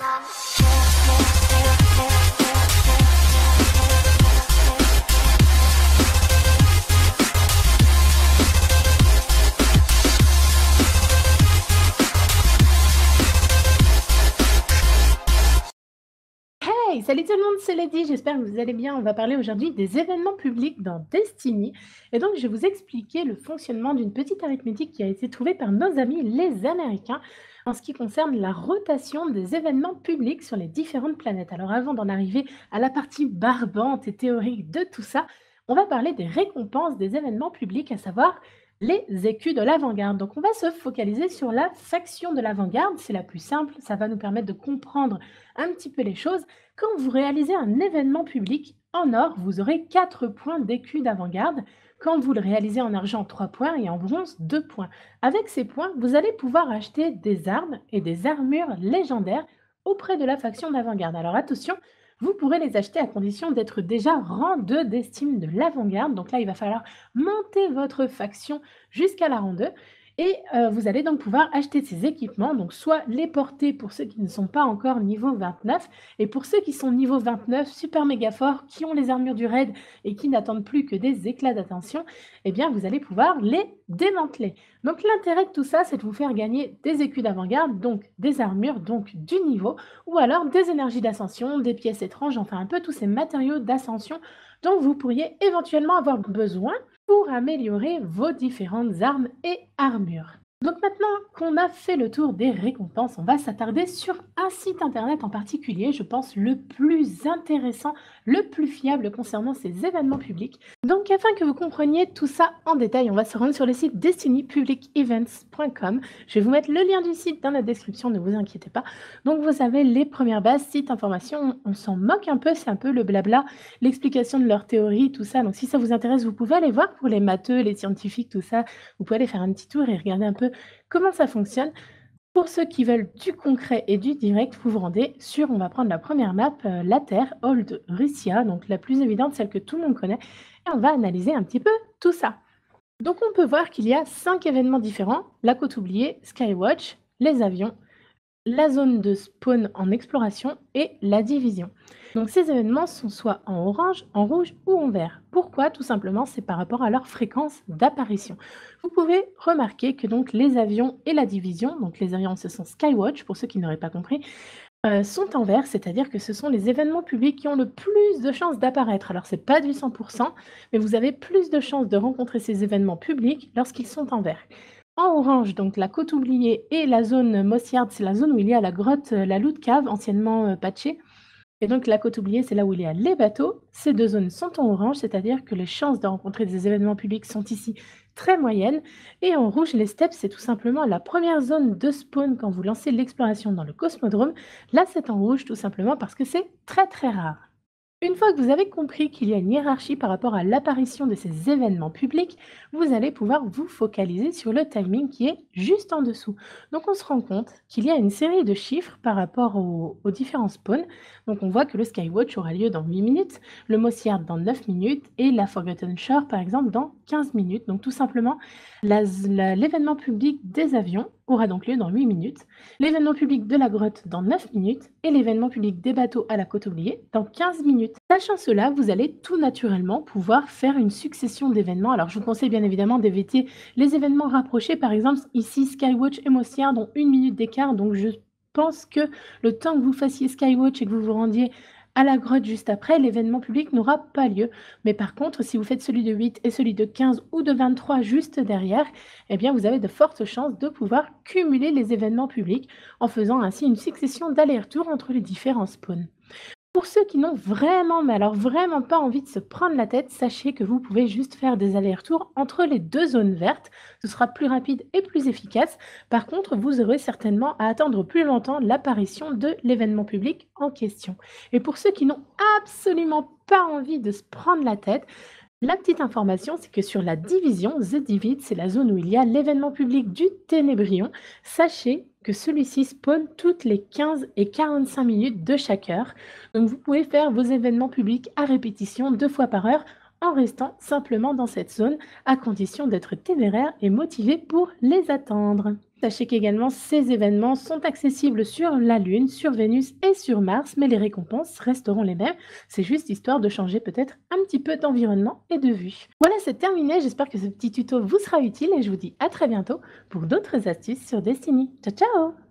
Hey, salut tout le monde, c'est Lady, j'espère que vous allez bien. On va parler aujourd'hui des événements publics dans Destiny. Et donc, je vais vous expliquer le fonctionnement d'une petite arithmétique qui a été trouvée par nos amis les Américains en ce qui concerne la rotation des événements publics sur les différentes planètes. Alors, avant d'en arriver à la partie barbante et théorique de tout ça, on va parler des récompenses des événements publics, à savoir les écus de l'avant-garde. Donc, on va se focaliser sur la faction de l'avant-garde. C'est la plus simple. Ça va nous permettre de comprendre un petit peu les choses. Quand vous réalisez un événement public en or, vous aurez 4 points d'écus d'avant-garde. Quand vous le réalisez en argent, 3 points et en bronze, 2 points. Avec ces points, vous allez pouvoir acheter des armes et des armures légendaires auprès de la faction d'avant-garde. Alors attention, vous pourrez les acheter à condition d'être déjà rang 2 d'estime de l'avant-garde. Donc là, il va falloir monter votre faction jusqu'à la rang 2. Et euh, vous allez donc pouvoir acheter ces équipements, donc soit les porter pour ceux qui ne sont pas encore niveau 29, et pour ceux qui sont niveau 29, super méga forts, qui ont les armures du raid et qui n'attendent plus que des éclats d'attention, eh bien vous allez pouvoir les démanteler. Donc l'intérêt de tout ça, c'est de vous faire gagner des écus d'avant-garde, donc des armures, donc du niveau, ou alors des énergies d'ascension, des pièces étranges, enfin un peu tous ces matériaux d'ascension dont vous pourriez éventuellement avoir besoin pour améliorer vos différentes armes et armures. Donc maintenant qu'on a fait le tour des récompenses, on va s'attarder sur un site internet en particulier, je pense le plus intéressant, le plus fiable concernant ces événements publics. Donc afin que vous compreniez tout ça en détail, on va se rendre sur le site destinypublicevents.com. Je vais vous mettre le lien du site dans la description, ne vous inquiétez pas. Donc vous avez les premières bases, site, information, on, s'en moque un peu, c'est un peu le blabla, l'explication de leur théorie, tout ça. Donc si ça vous intéresse, vous pouvez aller voir pour les matheux, les scientifiques, tout ça. Vous pouvez aller faire un petit tour et regarder un peu comment ça fonctionne. Pour ceux qui veulent du concret et du direct, vous vous rendez sur, on va prendre la première map, euh, la Terre, Old Russia, donc la plus évidente, celle que tout le monde connaît, et on va analyser un petit peu tout ça. Donc on peut voir qu'il y a cinq événements différents, la côte oubliée, Skywatch, les avions, la zone de spawn en exploration et la division. Donc ces événements sont soit en orange, en rouge ou en vert. Pourquoi? Tout simplement, c'est par rapport à leur fréquence d'apparition. Vous pouvez remarquer que donc les avions et la division, donc les avions ce sont Skywatch pour ceux qui n'auraient pas compris, euh, sont en vert, c'est-à-dire que ce sont les événements publics qui ont le plus de chances d'apparaître. Alors c'est pas du 100%, mais vous avez plus de chances de rencontrer ces événements publics lorsqu'ils sont en vert. En orange, donc la côte oubliée et la zone Mossiard, c'est la zone où il y a la grotte, euh, la Loot Cave, anciennement euh, patchée. Et donc la côte oubliée, c'est là où il y a les bateaux. Ces deux zones sont en orange, c'est-à-dire que les chances de rencontrer des événements publics sont ici très moyennes. Et en rouge, les steppes, c'est tout simplement la première zone de spawn quand vous lancez l'exploration dans le cosmodrome. Là, c'est en rouge tout simplement parce que c'est très très rare. Une fois que vous avez compris qu'il y a une hiérarchie par rapport à l'apparition de ces événements publics, vous allez pouvoir vous focaliser sur le timing qui est juste en dessous. Donc on se rend compte qu'il y a une série de chiffres par rapport aux, différents spawns. Donc on voit que le Skywatch aura lieu dans 8 minutes, le Mossiard dans 9 minutes et la Forgotten Shore par exemple dans 15 minutes. Donc tout simplement, l'événement public des avions aura donc lieu dans 8 minutes, l'événement public de la grotte dans 9 minutes et l'événement public des bateaux à la côte oubliée dans 15 minutes. Sachant cela, vous allez tout naturellement pouvoir faire une succession d'événements. Alors je vous conseille bien évidemment d'éviter les événements rapprochés, par exemple ici Skywatch et Mossiard ont une minute d'écart, donc je pense que le temps que vous fassiez Skywatch et que vous vous rendiez à la grotte juste après, l'événement public n'aura pas lieu. Mais par contre, si vous faites celui de 8 et celui de 15 ou de 23 juste derrière, eh bien vous avez de fortes chances de pouvoir cumuler les événements publics en faisant ainsi une succession d'allers-retours entre les différents spawns. Pour ceux qui n'ont vraiment, mais alors vraiment pas envie de se prendre la tête, sachez que vous pouvez juste faire des allers-retours entre les deux zones vertes. Ce sera plus rapide et plus efficace. Par contre, vous aurez certainement à attendre plus longtemps l'apparition de l'événement public en question. Et pour ceux qui n'ont absolument pas envie de se prendre la tête, la petite information, c'est que sur la division, The Divide, c'est la zone où il y a l'événement public du Ténébrion. Sachez que celui-ci spawn toutes les 15 et 45 minutes de chaque heure. Donc vous pouvez faire vos événements publics à répétition deux fois par heure en restant simplement dans cette zone, à condition d'être téméraire et motivé pour les attendre. Sachez qu'également ces événements sont accessibles sur la Lune, sur Vénus et sur Mars, mais les récompenses resteront les mêmes. C'est juste histoire de changer peut-être un petit peu d'environnement et de vue. Voilà, c'est terminé. J'espère que ce petit tuto vous sera utile et je vous dis à très bientôt pour d'autres astuces sur Destiny. Ciao ciao